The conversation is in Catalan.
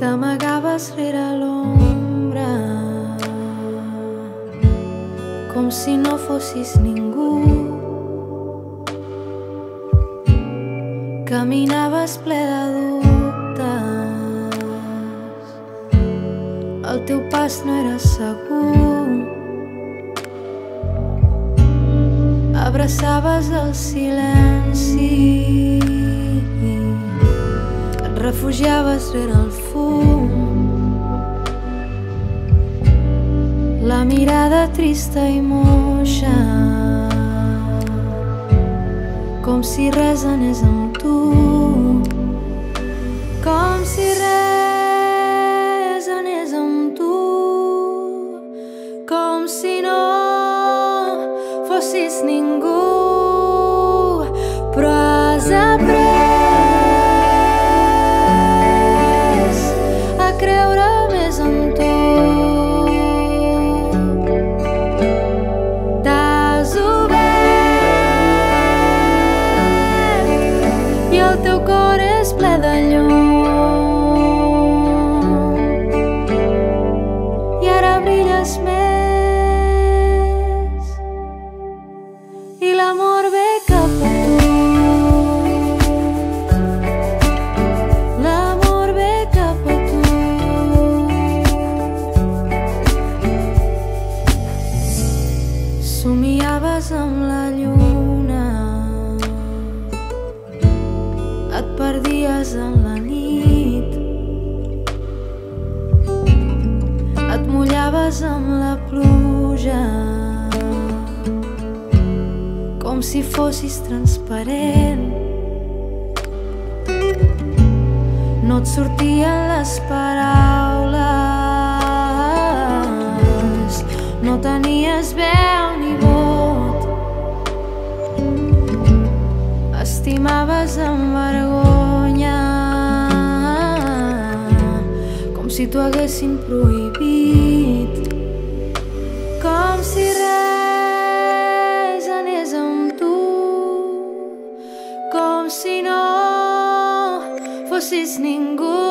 Caminaves rere l'ombra com si no fossis ningú. Caminaves ple de dubtes, el teu pas no era segur. Abraçaves el silenci, et refugiaves rere el fum. La mirada trista i moixa, com si res anés amb tu. Com si res anés amb tu, com si no fossis ningú, però has après és ple de llum. I ara brilles més. I l'amor ve cap a tu. L'amor ve cap a tu. Somiaves amb la lluna et perdies en la nit. Et mullaves amb la pluja com si fossis transparent. No et sortien les paraules no tenies veu ni vot estimaves amb vergonya com si t'ho haguessin prohibit. Com si res anés amb tu com si no fossis ningú